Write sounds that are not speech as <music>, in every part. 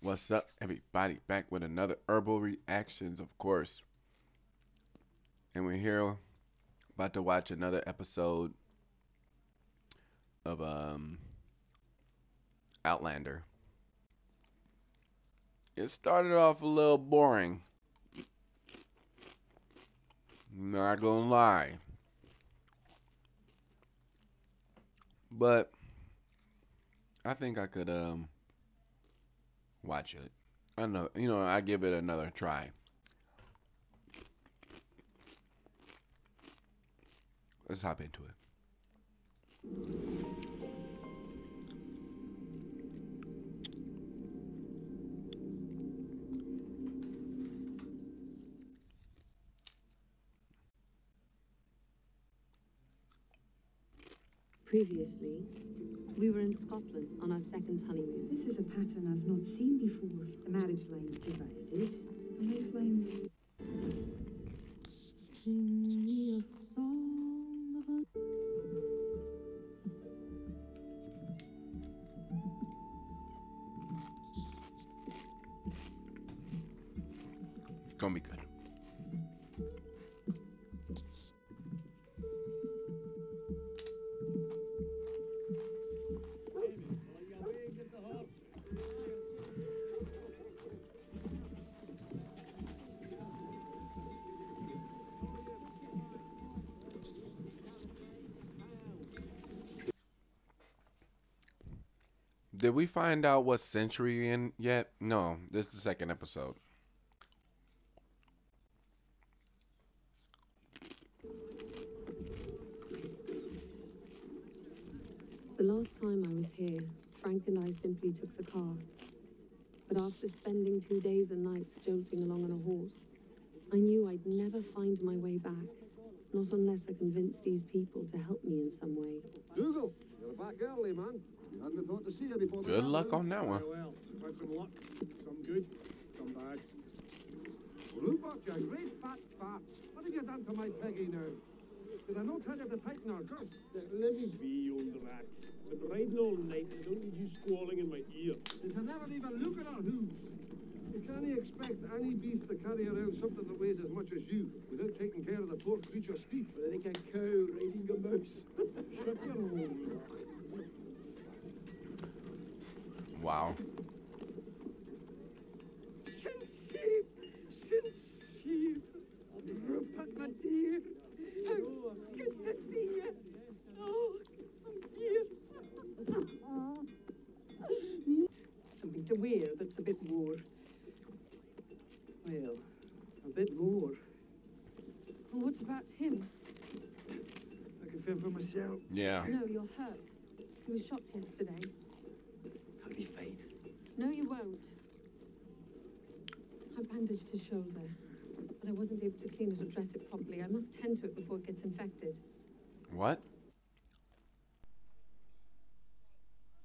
What's up, everybody? Back with another herbal reactions, of course. And we're here about to watch another episode of um Outlander. It started off a little boring. Not gonna lie. But I think I could um watch it. I know, you know, I give it another try. Let's hop into it. Previously, we were in Scotland on our second honeymoon. This is a pattern I've not seen before. The marriage line's divided, the lifelines. Sing me a song of a... It's Did we find out what century in yet? No, this is the second episode. The last time I was here, Frank and I simply took the car. But after spending two days and nights jolting along on a horse, I knew I'd never find my way back. Not unless I convinced these people to help me in some way. Dougal, you're back early, man. Hadn't thought to see you before the Good luck on that one. Well, well, had some luck. Some good, some bad. Rupert, you great fat fart. What have you done to my Peggy now? Did I not tell you to tighten her girth? Let me be, old rat. But riding all night is only you squalling in my ear. Did you never even look at her hooves? You can't expect any beast to carry around something that weighs as much as you without taking care of the poor creature's feet. Like a cow riding a mouse. <laughs> Shut your hole. Wow. Shin sheep, shin sheep. Rupert, my dear. Oh, good to see you. Oh, dear. Something to wear that's a bit more. Well, a bit more. Well, what about him? I can fend for myself. Yeah. No, you're hurt. He was shot yesterday. I'll be fine. No, you won't. I bandaged his shoulder, but I wasn't able to clean it or dress it properly. I must tend to it before it gets infected. What?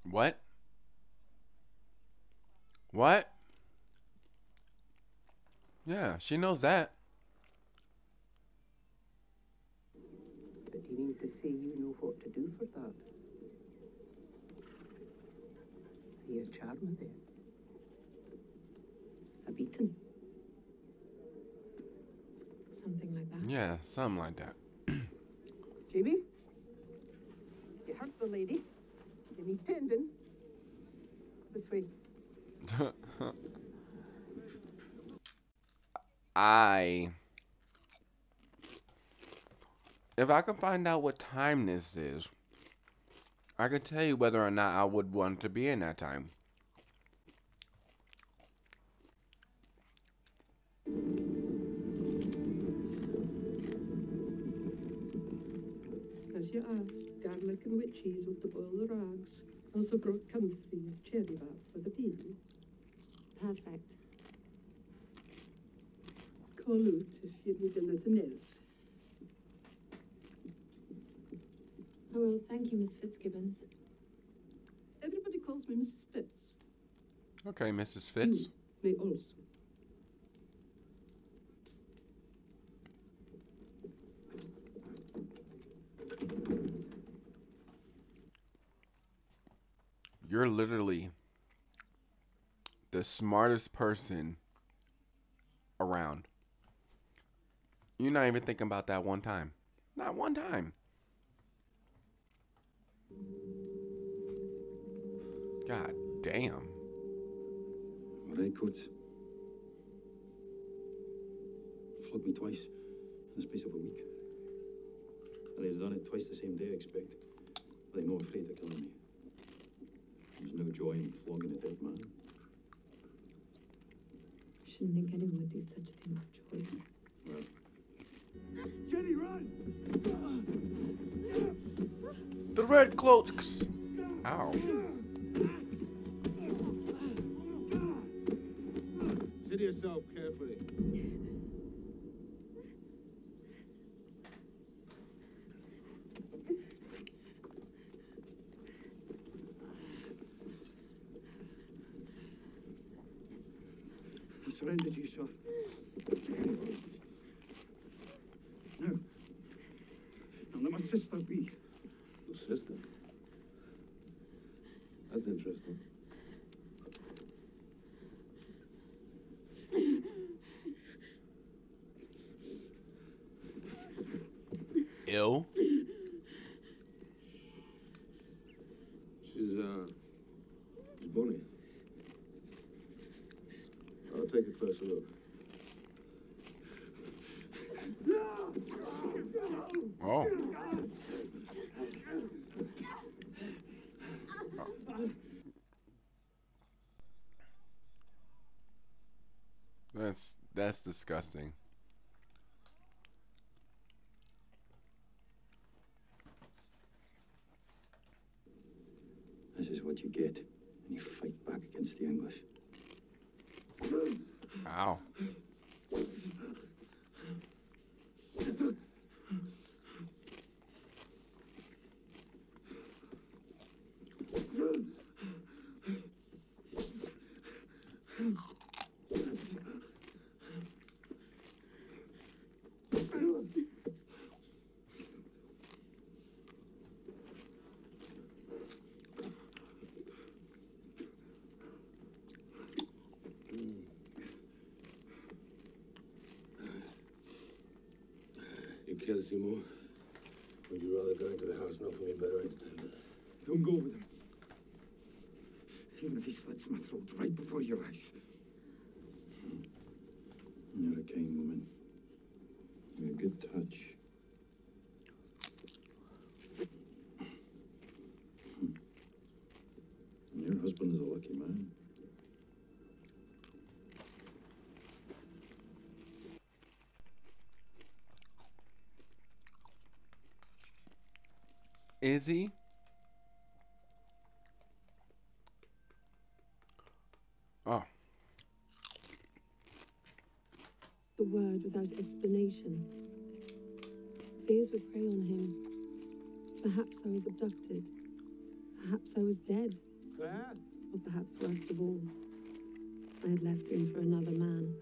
What? What? Yeah, she knows that. But you mean to say you know what to do for that? Are you a charmer then? A beaten? Something like that. Yeah, something like that. <clears throat> Jamie? You hurt the lady. You need tending. This way. <laughs> I. If I can find out what time this is, I can tell you whether or not I would want to be in that time. As you asked, garlic and witch hazel to boil the rags. Also brought comfrey and cherry bark for the peel. Perfect. Call out if you need anything else. Oh, well, thank you, Miss Fitzgibbons. Everybody calls me Mrs. Fitz. Okay, Mrs. Fitz. You may also. You're literally the smartest person around. You're not even thinking about that one time. Not one time. God damn. Coates. Flogged me twice in the space of a week. And they've done it twice the same day, I expect. But they no afraid of killing me. There's no joy in flogging a dead man. I shouldn't think anyone would do such a thing for joy. Well, Jenny, run! The red cloaks. Ow. Sit yourself carefully. I surrendered you, sir. Now, now let my sister be. Your sister? That's interesting. Ill. She's, uh, she's bony. I'll take a closer look. Oh. That's disgusting. This is what you get when you fight back against the English. Ow. You kill Seymour? Would you rather go into the house and offer me better entertainment? Don't go with him. Even if he slits my throat right before your eyes. You're a kind woman. You're a good touch. Your husband is a lucky man. Is he? Oh, The word without explanation. Fears would prey on him. Perhaps I was abducted. Perhaps I was dead. Claire? Or perhaps worst of all, I had left him for another man.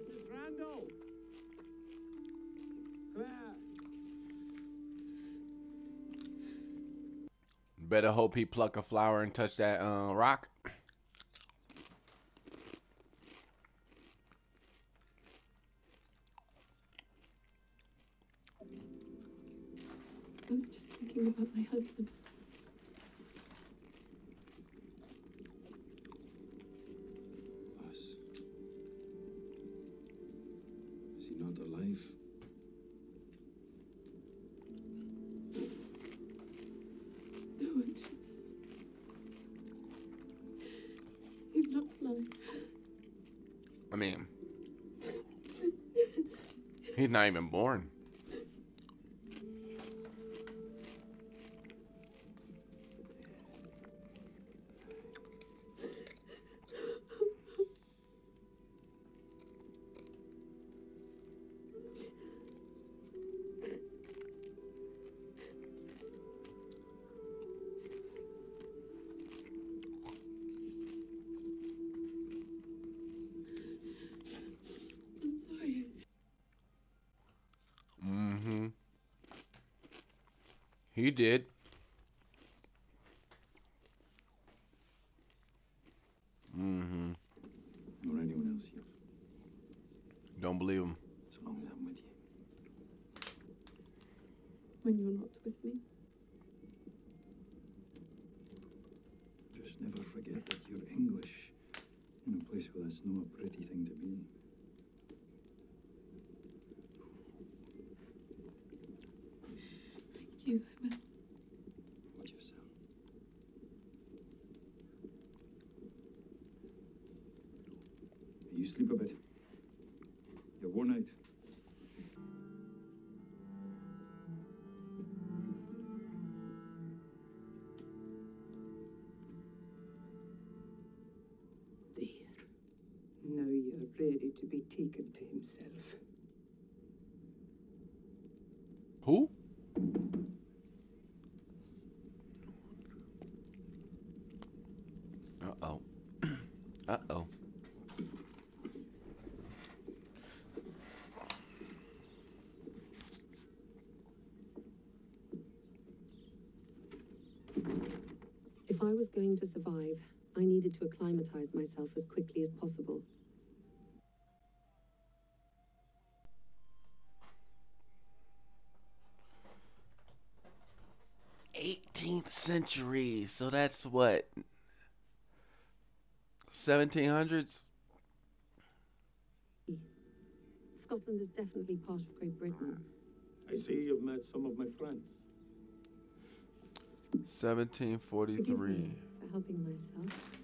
Better hope he pluck a flower and touch that uh, rock. I was just thinking about my husband. Mean, he's not even born. Did. Mm-hmm. Don't believe him. So long as I'm with you. When you're not with me, Just never forget that you're English in a place where that's not a pretty thing to be. thank you, I will. Watch yourself. You sleep a bit. You're worn out. There. Now you're ready to be taken to himself. Who? Uh oh. uh oh. If I was going to survive, I needed to acclimatize myself as quickly as possible. Eighteenth century. So that's what? Seventeen hundreds. Scotland is definitely part of Great Britain. I see you've met some of my friends. Seventeen Forgive me for helping myself.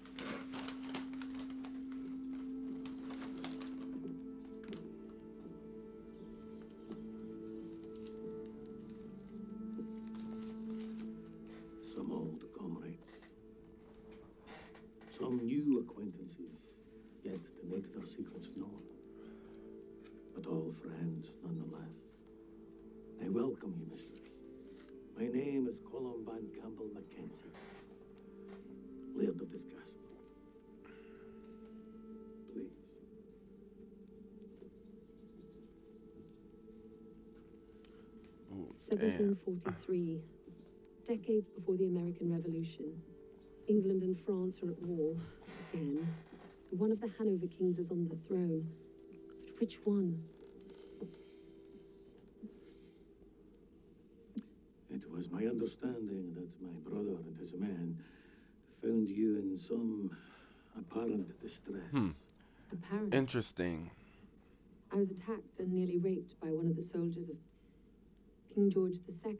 1743. Decades before the American Revolution. England and France are at war. Again. One of the Hanover kings is on the throne. But which one? It was my understanding that my brother and his men found you in some apparent distress. Hmm. Apparent. Interesting. I was attacked and nearly raped by one of the soldiers of King George II.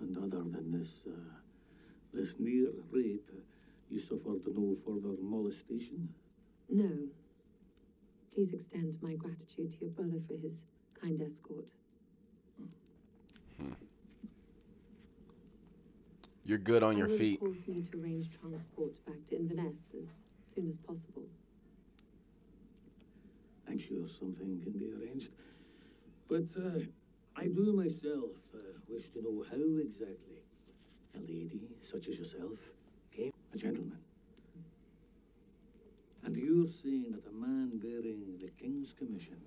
And other than this, uh, this near rape, uh, you suffered no further molestation? No. Please extend my gratitude to your brother for his kind escort. You're good on I your will, feet. of course, need to arrange transport back to Inverness as soon as possible. I'm sure something can be arranged. But uh, I do myself uh, wish to know how exactly a lady such as yourself came a gentleman. And you're saying that a man bearing the King's Commission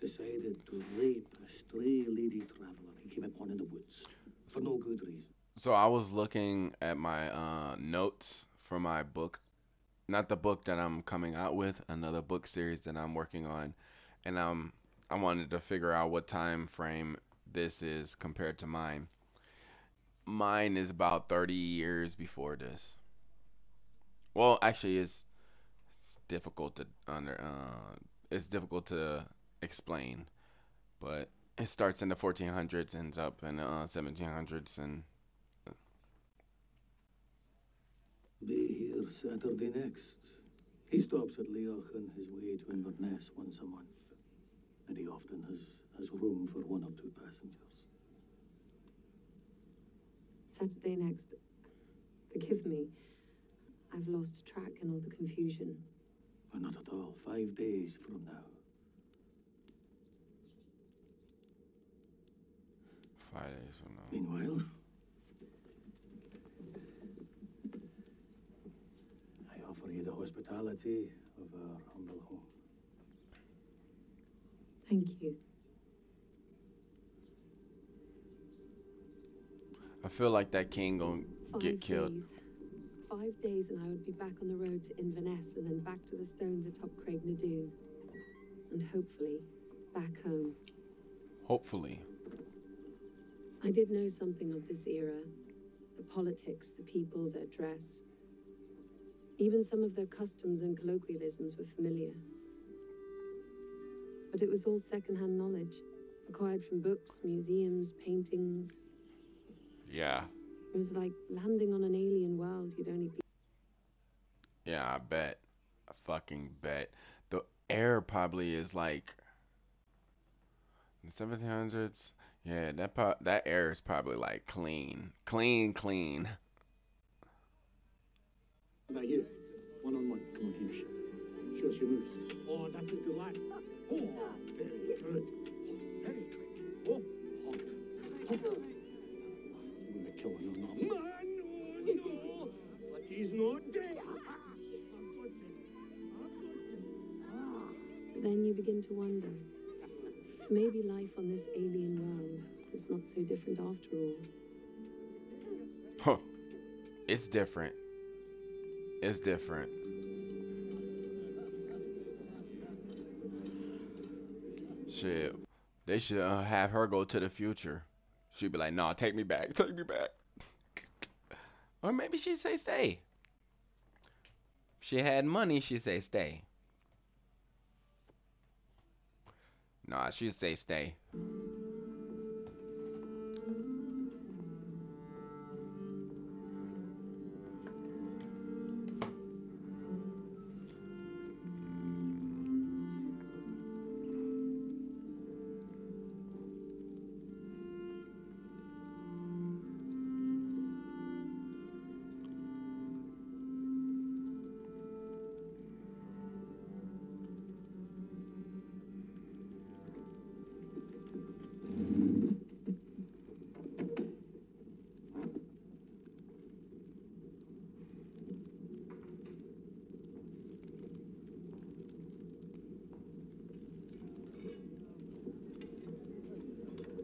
decided to rape a stray lady traveller he came upon in the woods for no good reason. So I was looking at my uh, notes for my book, not the book that I'm coming out with, another book series that I'm working on, and um, I wanted to figure out what time frame this is compared to mine. Mine is about 30 years before this. Well, actually, it's, it's difficult to under uh, it's difficult to explain, but it starts in the 1400s, ends up in the uh, 1700s, and Be here Saturday next. He stops at Leoch on his way to Inverness once a month. And he often has, has room for one or two passengers. Saturday next. Forgive me. I've lost track in all the confusion. But not at all. Five days from now. five days from now. Meanwhile, I offer you the hospitality of our humble home. Thank you. I feel like that king gonna Five get killed. days. Five days and I would be back on the road to Inverness and then back to the stones atop Craigh na Dun. and hopefully back home. Hopefully. I did know something of this era the politics, the people, their dress. Even some of their customs and colloquialisms were familiar. But it was all secondhand knowledge, acquired from books, museums, paintings. Yeah. It was like landing on an alien world you'd only be. Yeah, I bet. I fucking bet. The air probably is like the 1700s. Yeah, that pro- that air is probably like clean, clean, clean. About you, one on one. Come on, Hamish. Show us your moves. Oh, that's a good lad. Then you begin to wonder. if Maybe life on this alien world is not so different after all. Huh. It's different. It's different. Shit. They should uh, have her go to the future. She'd be like, nah, take me back. Take me back. <laughs> or maybe she'd say stay. If she had money, she'd say stay. Nah, she'd say stay.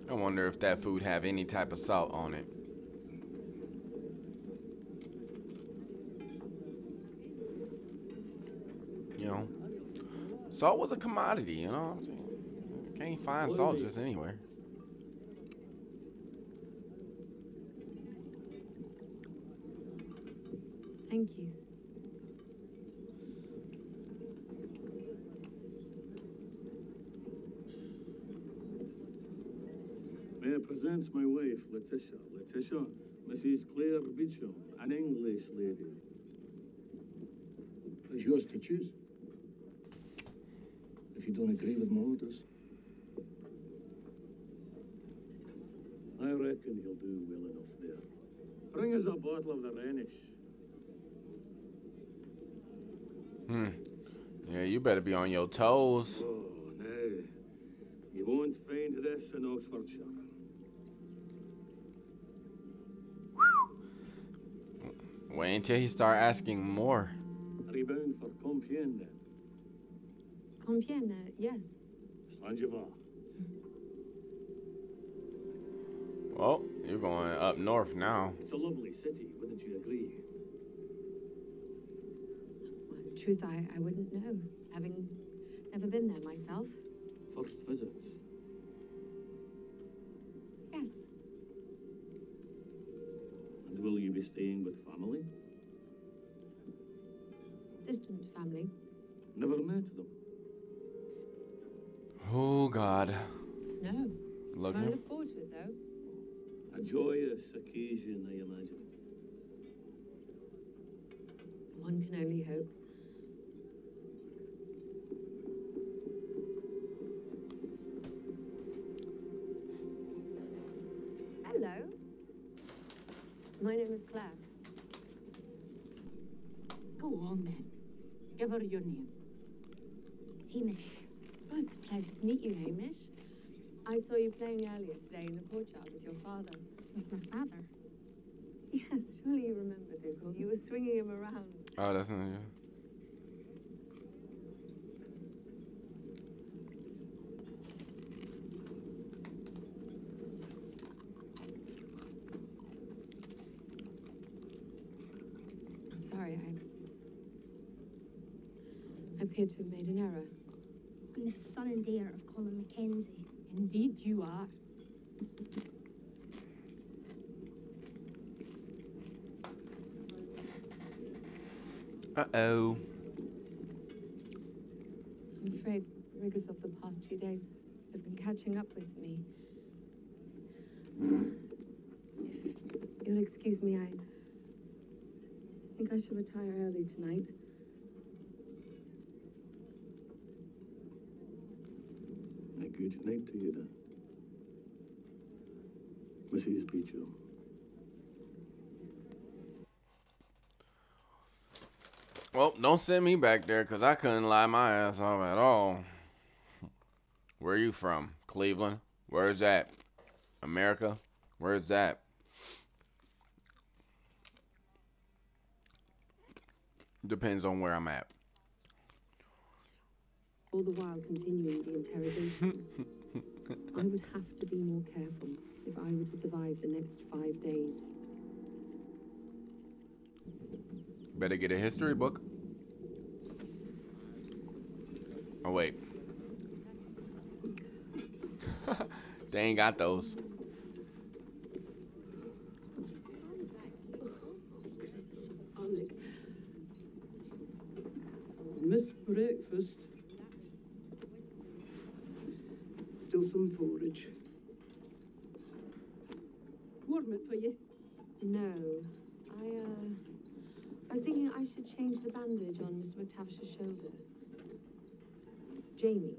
I wonder if that food have any type of salt on it. You know, salt was a commodity. You know, I'm saying? You can't find salt just anywhere. Thank you. May I present my wife, Letitia. Letitia, Mrs. Claire Beauchamp, an English lady. It's yours to choose. If you don't agree with my orders. I reckon he'll do well enough there. Bring us a bottle of the Rhenish. Hmm. Yeah, you better be on your toes. Oh, no. You won't find this in Oxfordshire. Wait until he start asking more. Are you bound for Compiègne then? Compiègne, uh, yes. Slangevar. Well, you're going up north now. It's a lovely city, wouldn't you agree? Well, truth, I, I wouldn't know, having never been there myself. First visit. Yes. And will you be staying with family? Distant family. Never met them. Oh God. No. Love I you. look forward to it, though. A joyous occasion, I imagine. One can only hope. Hello. My name is Claire. Go on then. Give her your name. Hamish. Oh, it's a pleasure to meet you, Hamish. I saw you playing earlier today in the courtyard with your father. With my father. Yes, surely you remember, Dougal. You were swinging him around. Oh, that's not you. I'm sorry, I. I appear to have made an error. I'm the son and heir of Colum Mackenzie. Indeed, you are. Uh oh. I'm afraid the rigors of the past few days have been catching up with me. If you'll excuse me, I think I should retire early tonight. Night to you then. Mrs. Beauchamp. Well, don't send me back there because I couldn't lie my ass off at all. Where are you from? Cleveland? Where's that? America? Where's that? Depends on where I'm at. All the while continuing the interrogation. <laughs> I would have to be more careful if I were to survive the next five days. Better get a history book. Oh, wait. <laughs> they ain't got those. Miss breakfast. Still some porridge. Warm it for you. No, I, uh, I was thinking I should change the bandage on Mr. McTavish's shoulder. Jamie.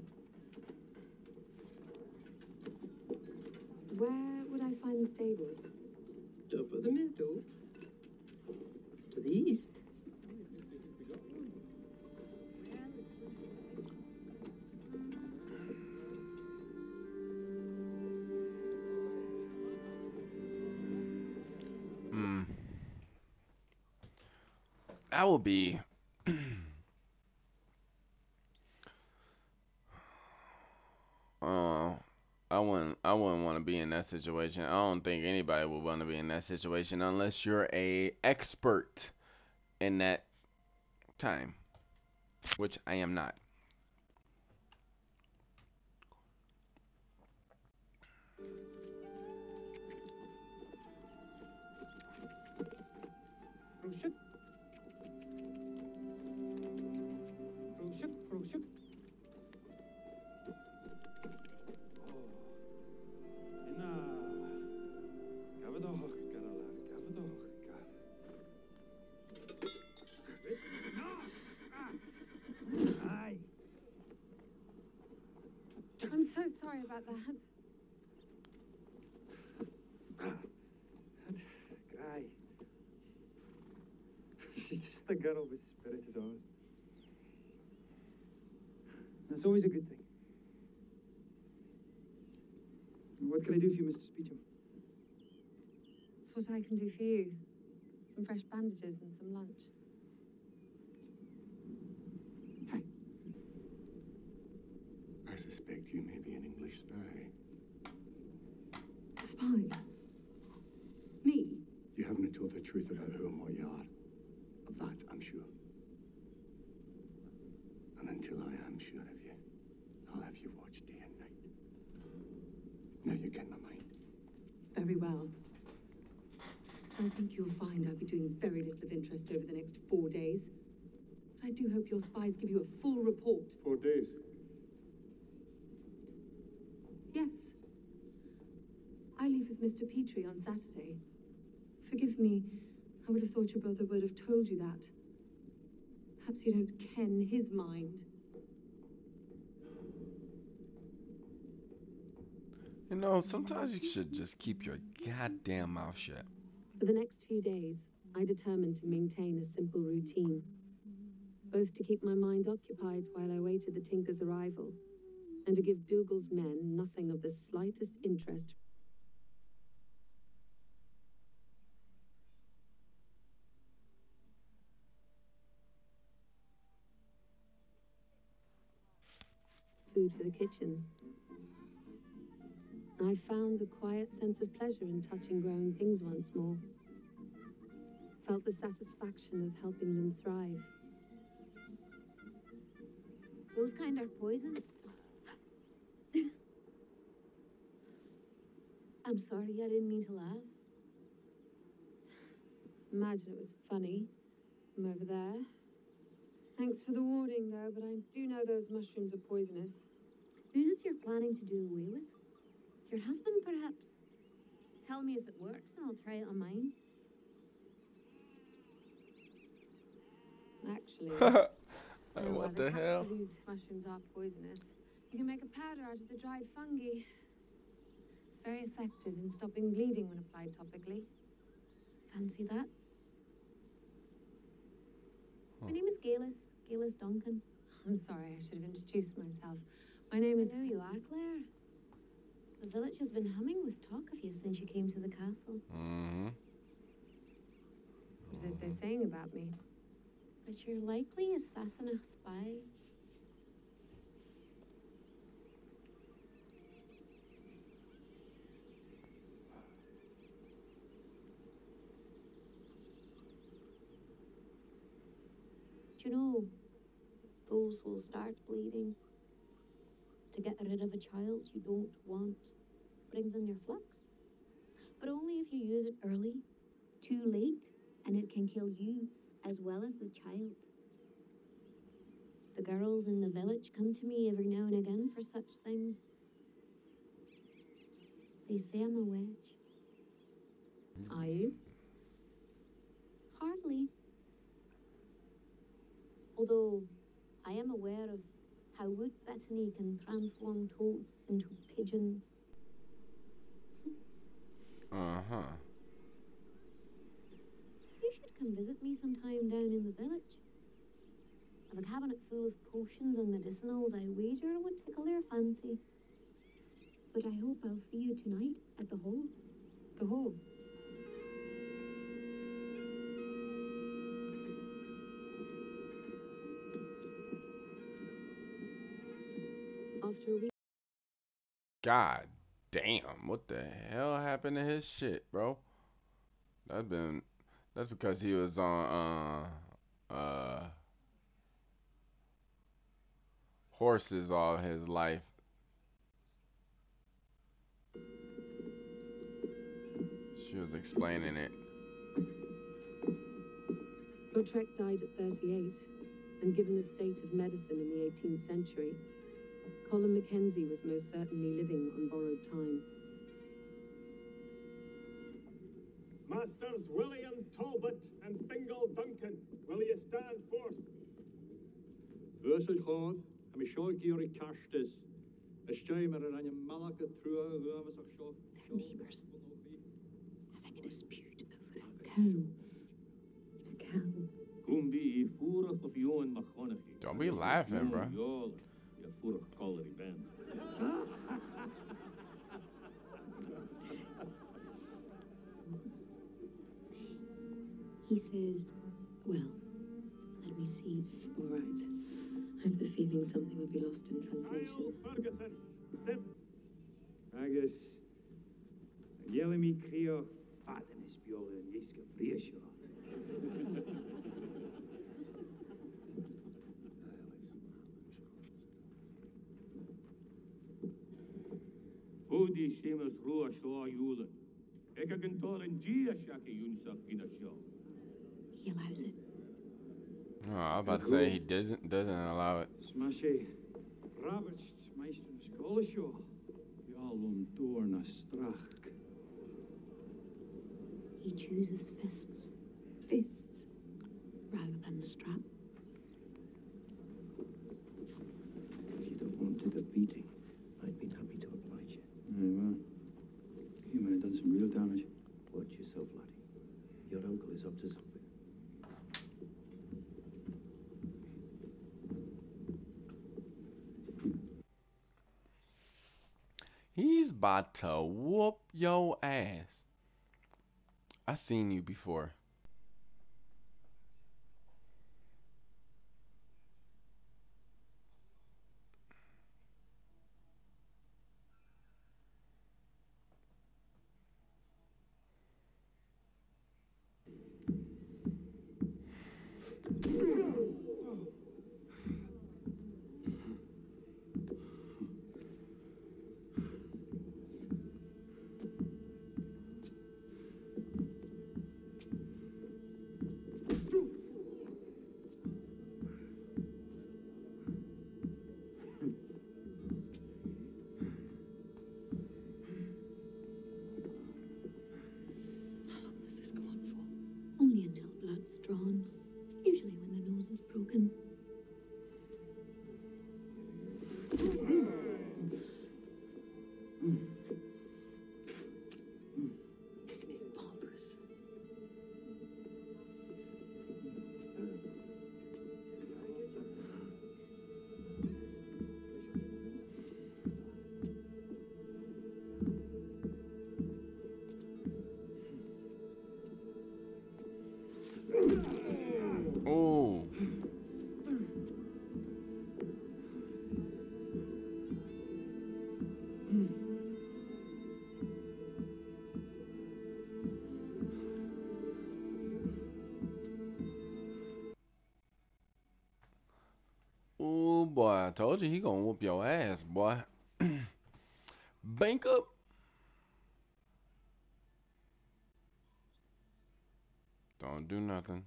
Where would I find the stables? Top of the meadow. To the east. That will be. <clears throat> uh, I wouldn't. I wouldn't want to be in that situation. I don't think anybody would want to be in that situation unless you're a expert in that time, which I am not. She's just a girl with spirit is all. That's always a good thing. What can I do for you, Mr. Speecham? It's what I can do for you. Some fresh bandages and some lunch. I suspect you may be an English spy. A Spy? Me? You haven't told the truth about who and what you are. Of that, I'm sure. And until I am sure of you, I'll have you watch day and night. Now you get my mind. Very well. I think you'll find I'll be doing very little of interest over the next four days. But I do hope your spies give you a full report. Four days. Yes. I leave with Mr. Petrie on Saturday. Forgive me. I would have thought your brother would have told you that. Perhaps you don't ken his mind. You know, sometimes you should just keep your goddamn mouth shut. For the next few days, I determined to maintain a simple routine, both to keep my mind occupied while I waited the Tinker's arrival, and to give Dougal's men nothing of the slightest interest. food for the kitchen. I found a quiet sense of pleasure in touching growing things once more. Felt the satisfaction of helping them thrive. Those kind are poison? I'm sorry, I didn't mean to laugh. Imagine it was funny I'm over there. Thanks for the warning, though, but I do know those mushrooms are poisonous. Who's it you're planning to do away with? Your husband, perhaps? Tell me if it works and I'll try it on mine. Actually, <laughs> uh, why what the caps hell? These mushrooms are poisonous. You can make a powder out of the dried fungi. It's very effective in stopping bleeding when applied topically. Fancy that? Huh. My name is Geillis, Geillis Duncan. I'm sorry, I should have introduced myself. My name I is. know you are, Claire. The village has been humming with talk of you since you came to the castle. Mm-hmm. What is it they're saying about me? That you're likely a Sassanach spy. Do you know, those will start bleeding. To get rid of a child you don't want brings in your flux. But only if you use it early. Too late, and it can kill you as well as the child. The girls in the village come to me every now and again for such things. They say I'm a witch. Are you? Hardly. Although I am aware of how wood betony can transform toads into pigeons. Uh-huh. You should come visit me sometime down in the village. I've a cabinet full of potions and medicinals I wager would tickle your fancy. But I hope I'll see you tonight at the hall. The hall. After. God damn, what the hell happened to his shit, bro? That's been that's because he was on uh uh horses all his life. She was explaining it. Lautrec died at 38, and given the state of medicine in the 18th century, Colum Mackenzie was most certainly living on borrowed time. Masters William Talbot and Fingal Duncan, will you stand forth? Vösel God, en mi sjálf gyri kastis. A steimer er an malak a trua who hamas ach sjálf. They're neighbours. Having a dispute over a cow. A cow. Gumbi i furach of Johan Machonachie. Don't be laughing, bro. Jol, ja furach colliery. He says, well, let me see. It's All right. I have the feeling something will be lost in translation. Niall Ferguson, step. Agus, Gjelly mi crio faden is biola en jiska vriesjo. Fudi shemus rua shoa yulen. Eka gentoren gia shaki yunsak gina show. He allows it. Oh, I was about to say he doesn't doesn't allow it. Smashe, Roberts, meester skolesjo. Jalum door na strach. He chooses fists. Fists. Rather than the strap. If you'd have wanted a beating, I'd been happy to oblige you. Aye, well, you may have done some real damage. Watch yourself, laddie. Your uncle is up to something. He's about to whoop your ass. I've seen you before. Boy, I told you he gonna whoop your ass, boy. <clears throat> Bank up. Don't do nothing.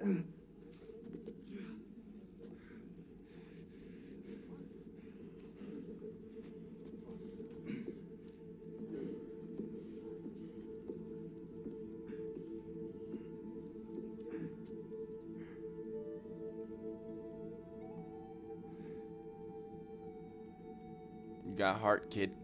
<clears throat> got heart, kid.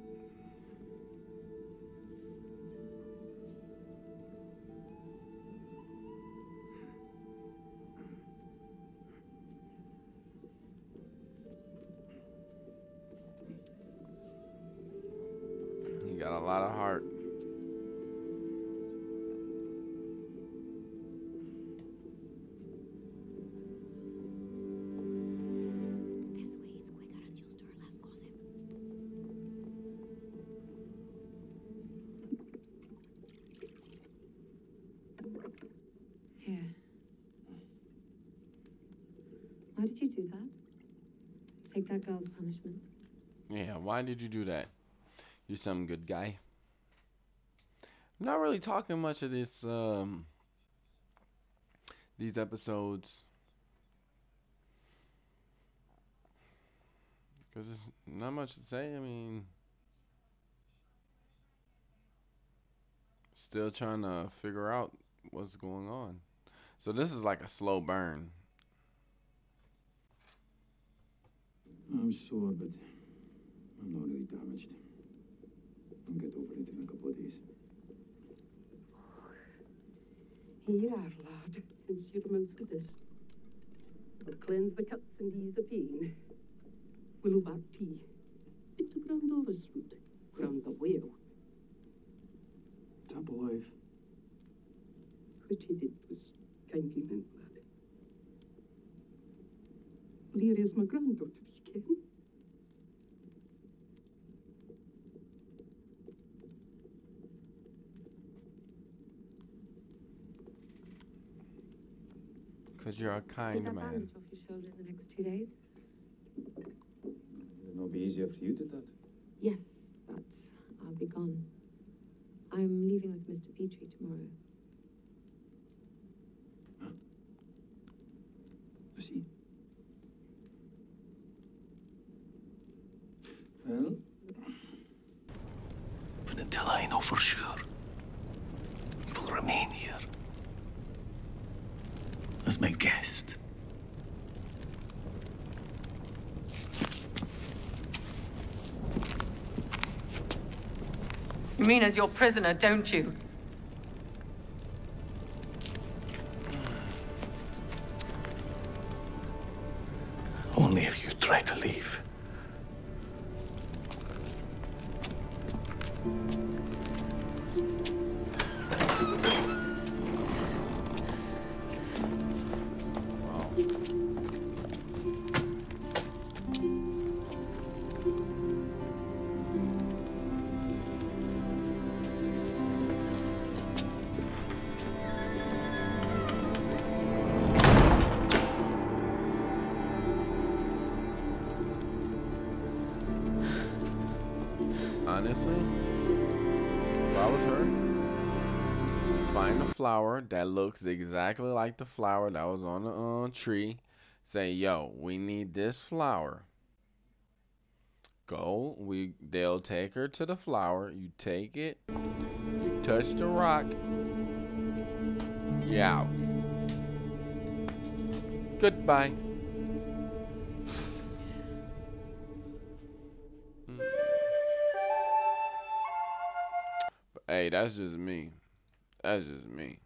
Did you do that? Take that girl's punishment. Yeah, why did you do that? You some good guy. I'm not really talking much of this um these episodes cuz there's not much to say. I mean, still trying to figure out what's going on. So this is like a slow burn. I'm sore, but I'm not really damaged. I'll get over it in a couple of days. Here are, lad, since you're mouth with this. We'll cleanse the cuts and ease the pain. Willow bark tea. Bit of ground orris root. Ground the whale. Tap alive. Which he did was kindly meant, lad. Well, here is my granddaughter, you. <laughs> Cause you're a Get kind that man. bandage off your shoulder in the next two days. Would it not be easier for you did that? Yes, but I'll be gone. I'm leaving with Mr. Petrie tomorrow. See? Well, but until I know for sure, you will remain here as my guest. You mean as your prisoner, don't you? Flower that looks exactly like the flower that was on the uh, tree. Say, yo, we need this flower. Go, we they'll take her to the flower. You take it, you touch the rock. Yeah. Goodbye. Hey, that's just me. That's just me.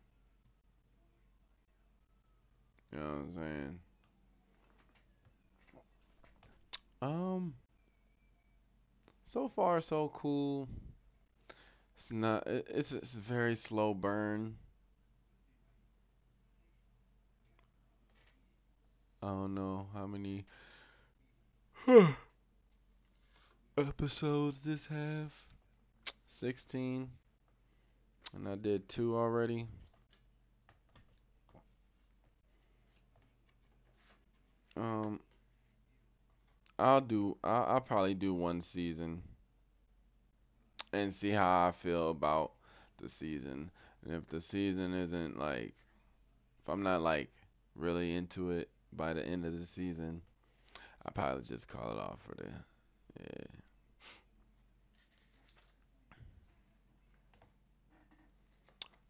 You know what I'm saying? Um so far so cool. It's not it's it's a very slow burn. I don't know how many <sighs> episodes this have. 16 And I did two already. Um, I'll do. I'll, I'll probably do one season and see how I feel about the season. And if the season isn't like, if I'm not like really into it by the end of the season, I probably just call it off for the. Yeah.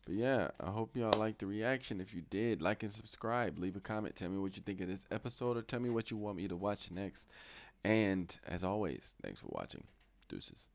But yeah, I hope y'all liked the reaction. If you did, like and subscribe. Leave a comment. Tell me what you think of this episode or tell me what you want me to watch next. And as always, thanks for watching. Deuces.